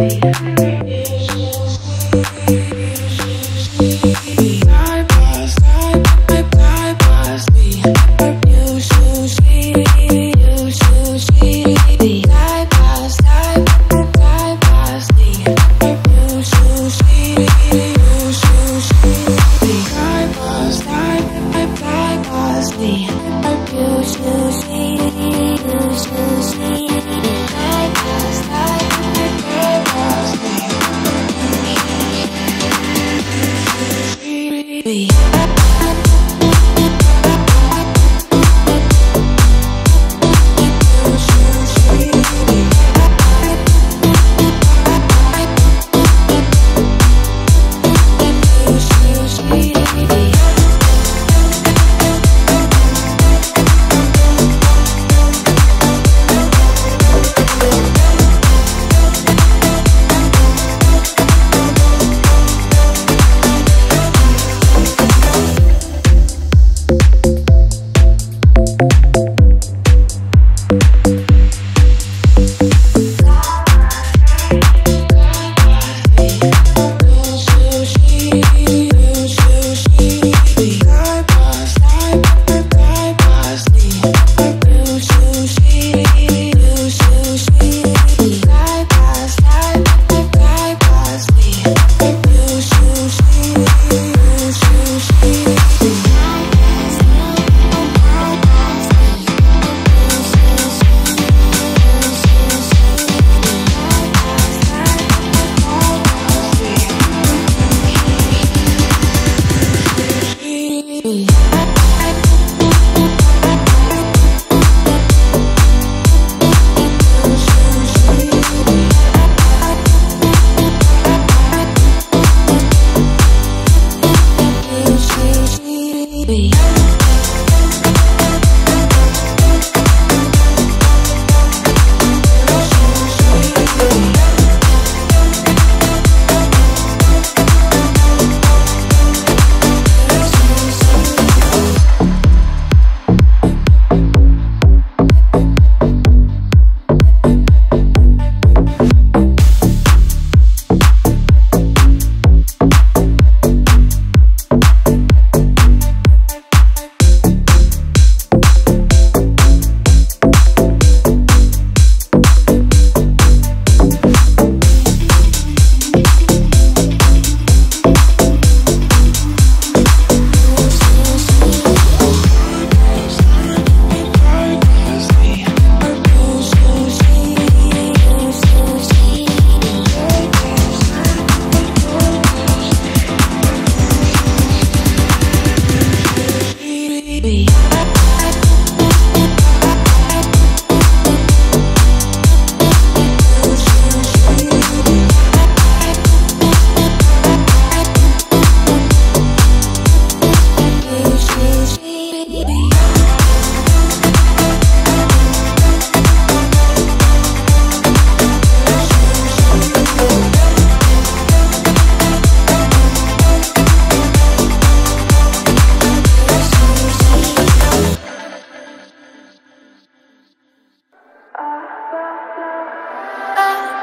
Yeah.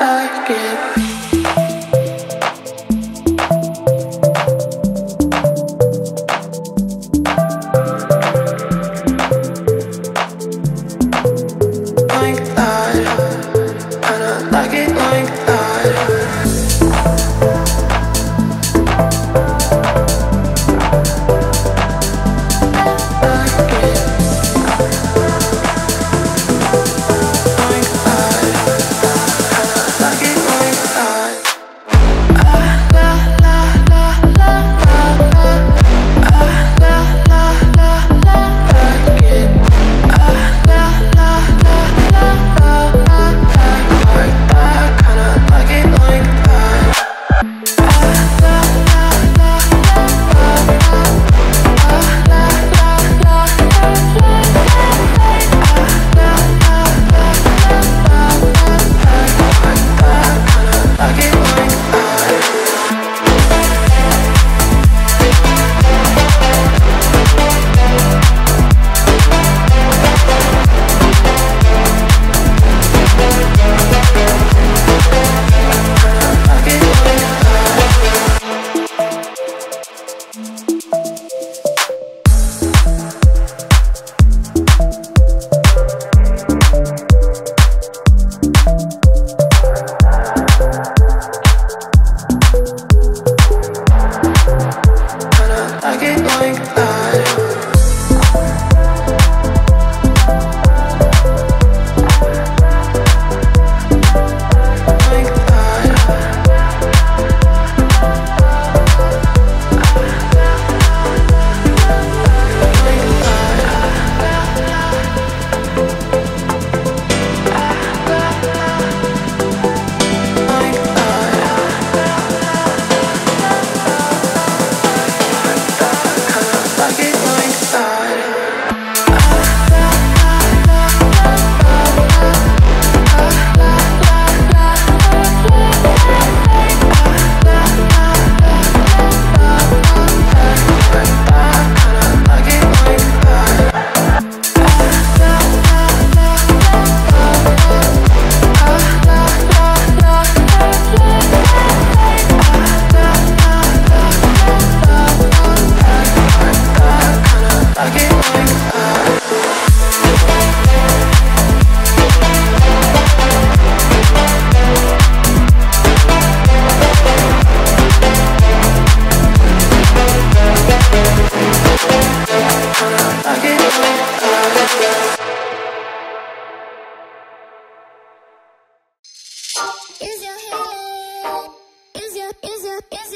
Like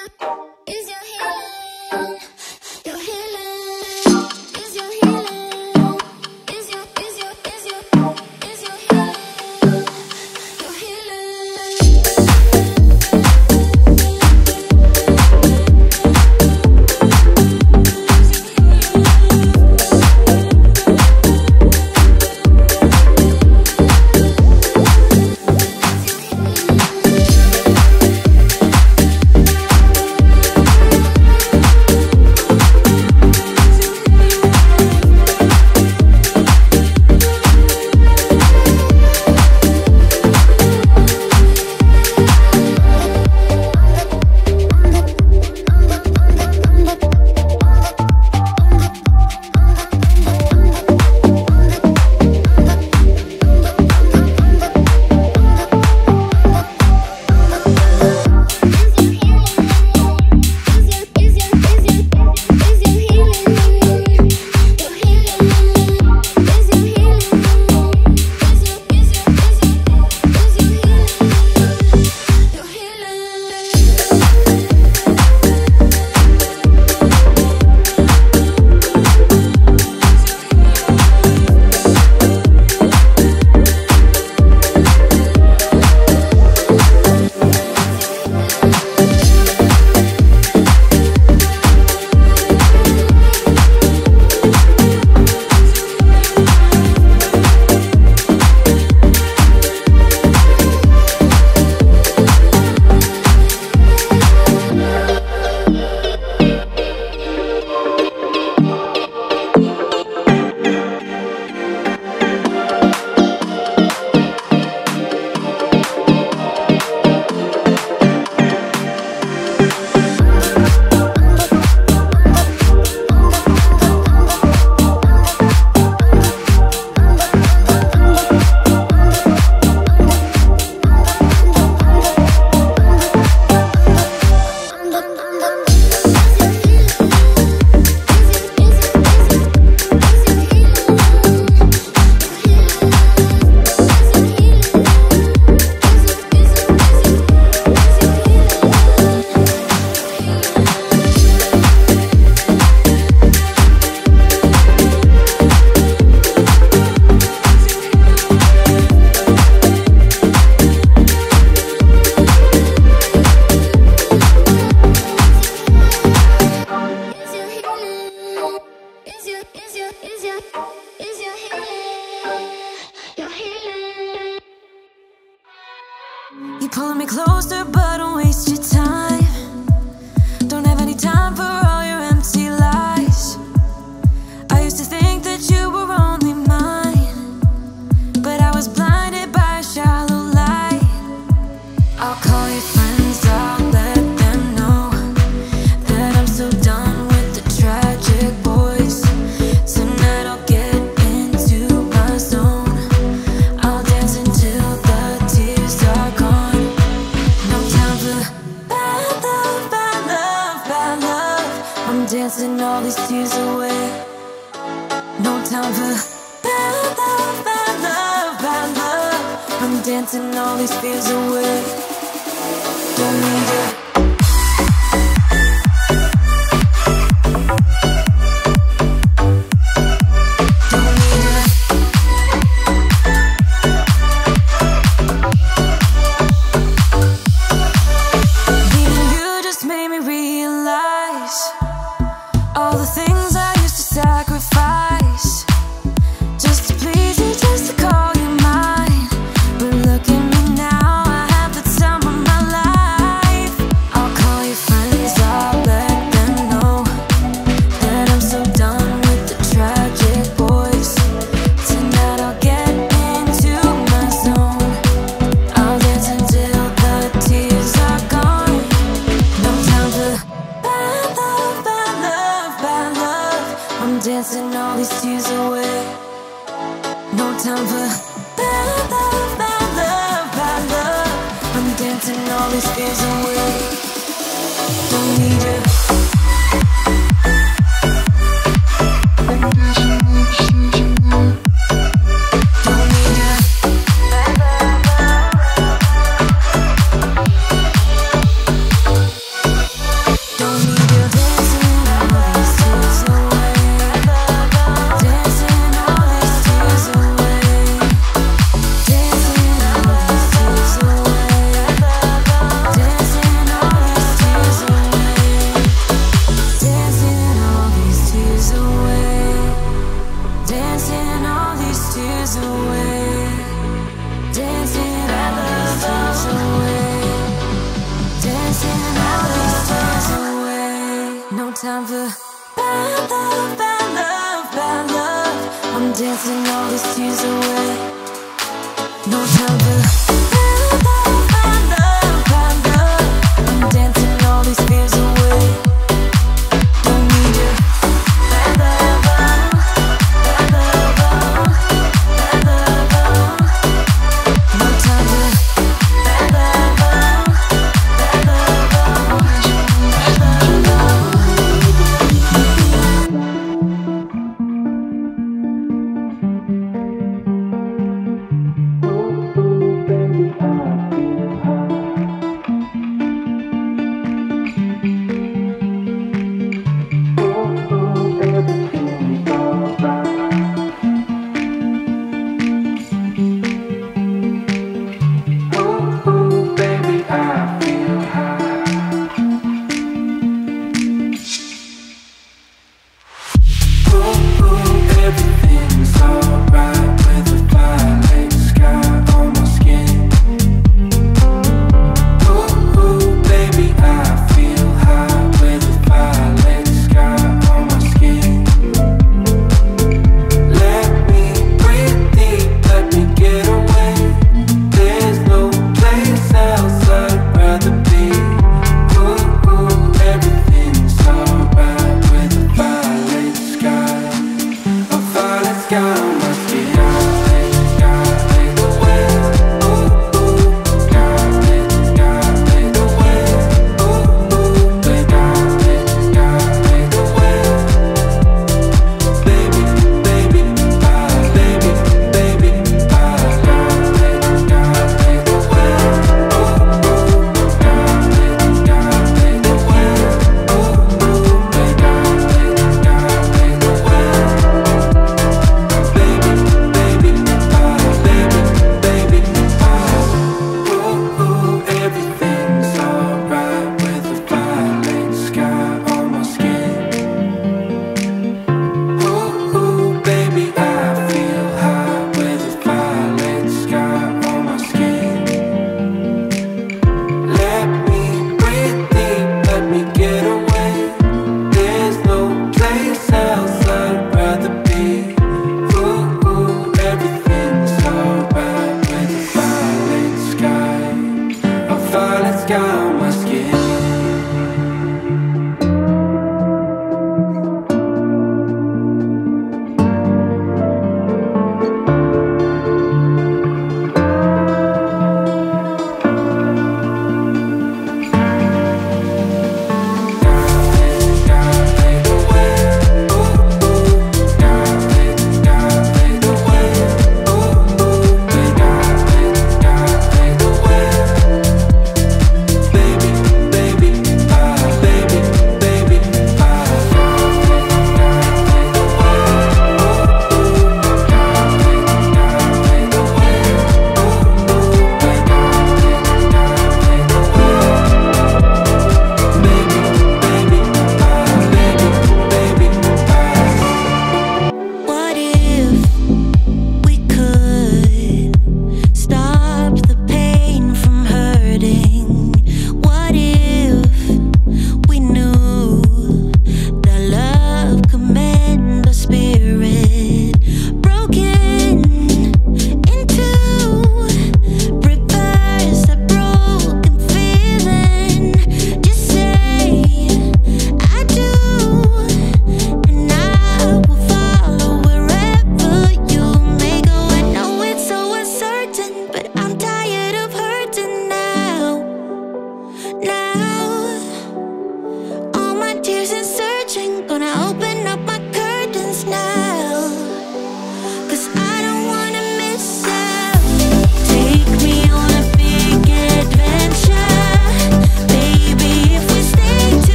Música closer, but down bad love, bad love, bad love. I'm dancing all these fears away. Don't need you.